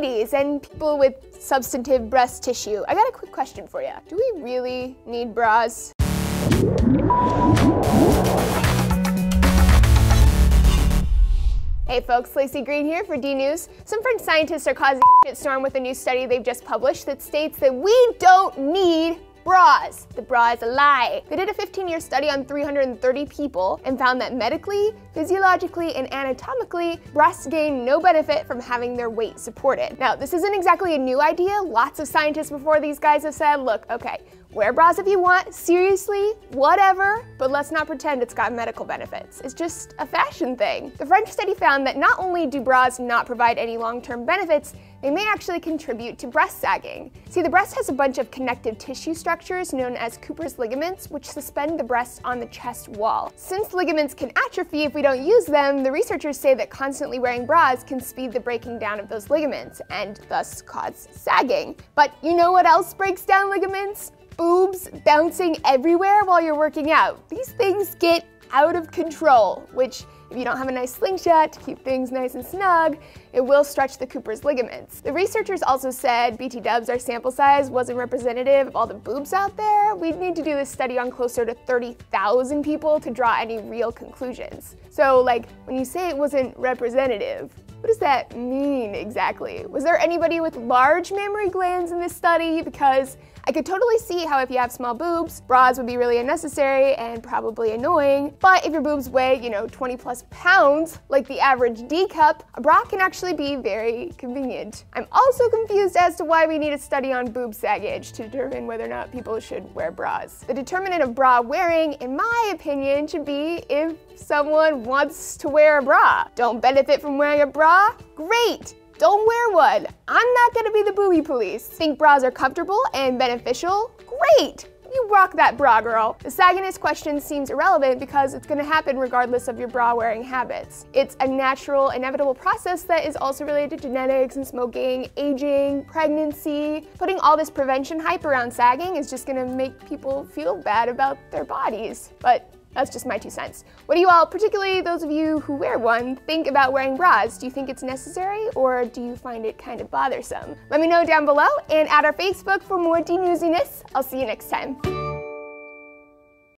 ladies and people with substantive breast tissue, I got a quick question for you. Do we really need bras? Hey folks, Laci Green here for D News. Some French scientists are causing a storm with a new study they've just published that states that we don't need bras. The bra is a lie. They did a 15-year study on 330 people and found that medically, physiologically, and anatomically, breasts gain no benefit from having their weight supported. Now, this isn't exactly a new idea. Lots of scientists before these guys have said, look, okay, Wear bras if you want, seriously, whatever, but let's not pretend it's got medical benefits. It's just a fashion thing. The French study found that not only do bras not provide any long-term benefits, they may actually contribute to breast sagging. See, the breast has a bunch of connective tissue structures known as Cooper's ligaments, which suspend the breast on the chest wall. Since ligaments can atrophy if we don't use them, the researchers say that constantly wearing bras can speed the breaking down of those ligaments and thus cause sagging. But you know what else breaks down ligaments? Boobs bouncing everywhere while you're working out. These things get out of control, which if you don't have a nice slingshot to keep things nice and snug, it will stretch the Cooper's ligaments. The researchers also said BT dubs, our sample size, wasn't representative of all the boobs out there. We'd need to do this study on closer to 30,000 people to draw any real conclusions. So like, when you say it wasn't representative, what does that mean exactly? Was there anybody with large mammary glands in this study? Because I could totally see how if you have small boobs, bras would be really unnecessary and probably annoying. But if your boobs weigh, you know, 20 plus pounds, like the average D cup, a bra can actually be very convenient. I'm also confused as to why we need a study on boob saggage to determine whether or not people should wear bras. The determinant of bra wearing, in my opinion, should be if someone wants to wear a bra. Don't benefit from wearing a bra? Great! Don't wear one. I'm not gonna be the booby police. Think bras are comfortable and beneficial? Great! You rock that bra, girl. The sagginess question seems irrelevant because it's gonna happen regardless of your bra wearing habits. It's a natural, inevitable process that is also related to genetics and smoking, aging, pregnancy. Putting all this prevention hype around sagging is just gonna make people feel bad about their bodies. But that's just my two cents. What do you all, particularly those of you who wear one, think about wearing bras? Do you think it's necessary or do you find it kind of bothersome? Let me know down below and at our Facebook for more D-Newsiness. I'll see you next time.